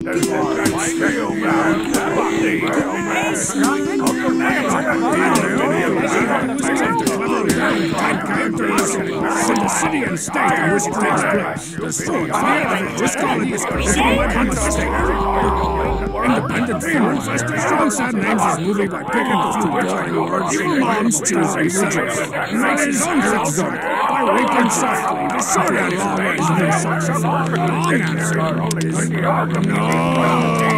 the city and state in which it takes place. The sword, this college is considered by the state. Independent film investors John Sad names his movie by picking a few boring words moms. And makes his own exotic by raping softly. The short answer always makes such a long answer is no.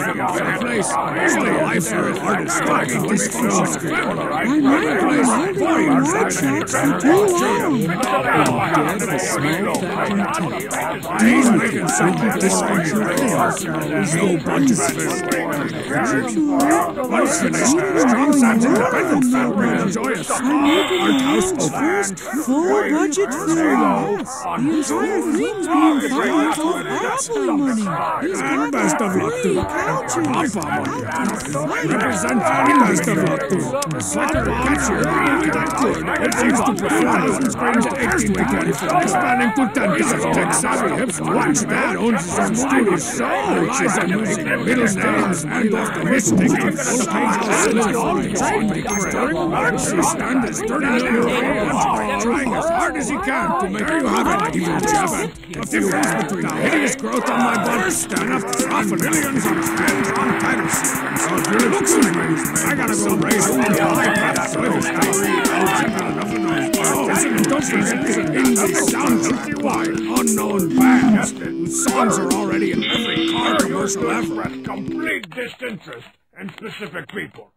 place usually life for artists fucking dysfunctional. My mind was holding on more tracks for too long. Dead of a small factory tent. He's making some dysfunctional chaos. There's no budget Once finished, Strong Sad's independent film will enjoy a small art house First full budget film. The entire thing's being financed off Apple money. He's And got best of luck to Represent and best of luck to Secretary Catcher. That good. It seems to perform since spring to 1824. Expanding to 10,000 tech savvy hips. Watch that owns his studio show. Which is using middle names and full page solid trade makers during stand as 30 can to make you have it, even Jeff. A difference between the hideous growth on my butt stand up to half millions on hands on titles. So if you're looks strange, I gotta go raise all the iPad service Listen, don't forget the indie soundtrack by unknown bands whose songs are already in every car commercial ever. Complete disinterest in specific people.